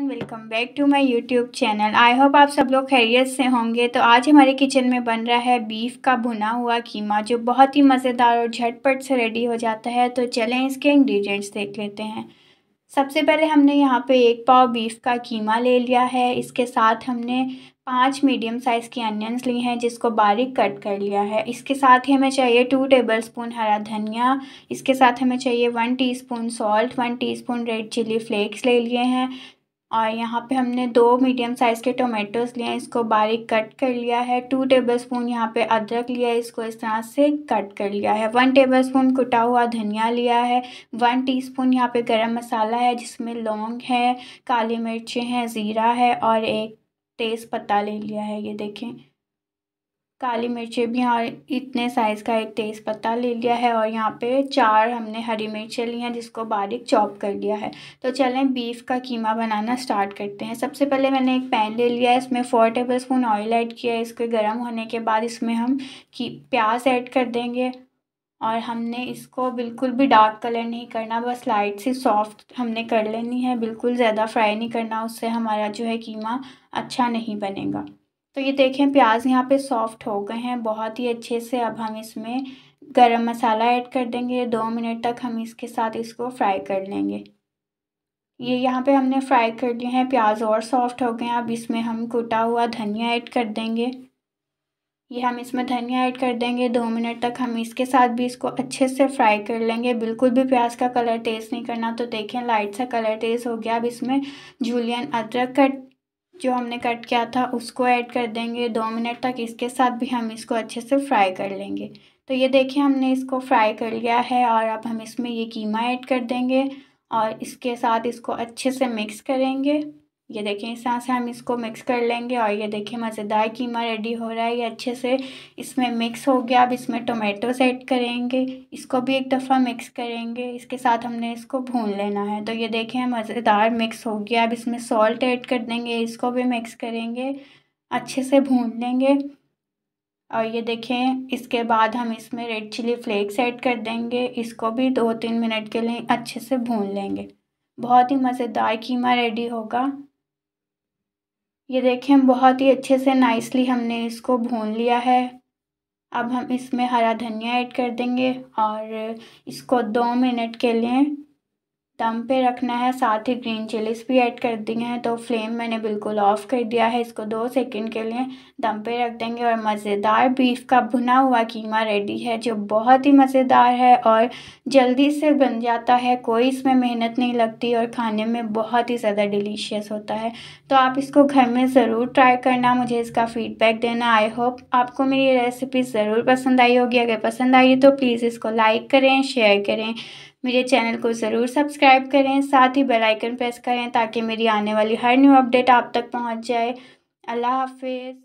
Everyone welcome back to my YouTube channel I hope आप सब लोग खैरियत से होंगे। तो आज हमारे किचन में बन रहा है बीफ का भुना हुआ कीमा, जो बहुत ही मज़ेदार और झटपट से रेडी हो जाता है। तो चलें इसके इंग्रेडिएंट्स देख लेते हैं। सबसे पहले हमने यहाँ पे एक पाव बीफ का कीमा ले लिया है। इसके साथ हमने पाँच मीडियम साइज़ की अनियंस ली हैं, जिसको बारीक कट कर लिया है। इसके साथ ही हमें चाहिए टू टेबल स्पून हरा धनिया। इसके साथ हमें चाहिए one teaspoon salt one teaspoon red chilli flakes ले लिए हैं। और यहाँ पे हमने दो मीडियम साइज़ के टोमेटोज़ लिए हैं। इसको बारीक कट कर लिया है। टू टेबल स्पून यहाँ पर अदरक लिया है। इसको इस तरह से कट कर लिया है। वन टेबल स्पून कुटा हुआ धनिया लिया है। वन टीस्पून यहाँ पर गर्म मसाला है, जिसमें लौंग है, काली मिर्चें हैं, ज़ीरा है और एक तेज़ पत्ता ले लिया है। ये देखें। काली मिर्चें भी और इतने साइज़ का एक तेज़ पत्ता ले लिया है और यहाँ पे चार हमने हरी मिर्चें ली हैं जिसको बारीक चॉप कर लिया है। तो चलें बीफ का कीमा बनाना स्टार्ट करते हैं। सबसे पहले मैंने एक पैन ले लिया है, इसमें four tablespoon oil add किया है। इसके गर्म होने के बाद इसमें हम की, प्याज ऐड कर देंगे और हमने इसको बिल्कुल भी डार्क कलर नहीं करना, बस लाइट सी सॉफ्ट हमने कर लेनी है। बिल्कुल ज़्यादा फ्राई नहीं करना, उससे हमारा जो है कीमा अच्छा नहीं बनेगा। तो ये देखें, प्याज यहाँ पे सॉफ्ट हो गए हैं, बहुत ही अच्छे से अब हम इसमें गरम मसाला ऐड कर देंगे। दो मिनट तक हम इसके साथ इसको फ्राई कर लेंगे। ये यहाँ पे हमने फ्राई कर लिए हैं, प्याज और सॉफ्ट हो गए हैं। अब इसमें हम कुटा हुआ धनिया ऐड कर देंगे। ये हम इसमें धनिया ऐड कर देंगे। दो मिनट तक हम इसके साथ भी इसको अच्छे से फ्राई कर लेंगे। बिल्कुल भी प्याज का कलर तेज़ नहीं करना। तो देखें लाइट सा कलर तेज़ हो गया। अब इसमें जूलियन अदरक का जो हमने कट किया था उसको ऐड कर देंगे। दो मिनट तक इसके साथ भी हम इसको अच्छे से फ्राई कर लेंगे। तो ये देखिए हमने इसको फ्राई कर लिया है और अब हम इसमें ये कीमा ऐड कर देंगे और इसके साथ इसको अच्छे से मिक्स करेंगे। ये देखें, इस तरह से हम इसको मिक्स कर लेंगे और ये देखें, मज़ेदार कीमा रेडी हो रहा है। ये अच्छे से इसमें मिक्स हो गया। अब इसमें टोमेटोस ऐड करेंगे। इसको भी एक दफ़ा मिक्स करेंगे। इसके साथ हमने इसको भून लेना है। तो ये देखें, मज़ेदार मिक्स हो गया। अब इसमें सॉल्ट ऐड कर देंगे। इसको भी मिक्स करेंगे। अच्छे से भून लेंगे। और ये देखें, इसके बाद हम इसमें रेड चिली फ्लेक्स ऐड कर देंगे। इसको भी दो तीन मिनट के लिए अच्छे से भून लेंगे। बहुत ही मज़ेदार कीमा रेडी होगा। ये देखें, बहुत ही अच्छे से नाइसली हमने इसको भून लिया है। अब हम इसमें हरा धनिया ऐड कर देंगे और इसको दो मिनट के लिए दम पे रखना है, साथ ही ग्रीन चिलीज भी ऐड कर दी हैं तो फ्लेम मैंने बिल्कुल ऑफ़ कर दिया है, इसको दो सेकंड के लिए दम पे रख देंगे और मज़ेदार बीफ का भुना हुआ कीमा रेडी है, जो बहुत ही मज़ेदार है और जल्दी से बन जाता है, कोई इसमें मेहनत नहीं लगती और खाने में बहुत ही ज़्यादा डिलीशियस होता है। तो आप इसको घर में ज़रूर ट्राई करना, मुझे इसका फ़ीडबैक देना आई होप आपको मेरी रेसिपी ज़रूर पसंद आई होगी, अगर पसंद आई तो प्लीज़ इसको लाइक करें शेयर करें। मेरे चैनल को ज़रूर सब्सक्राइब करें, साथ ही बेल आइकन प्रेस करें ताकि मेरी आने वाली हर न्यू अपडेट आप तक पहुँच जाए। अल्लाह हाफिज़।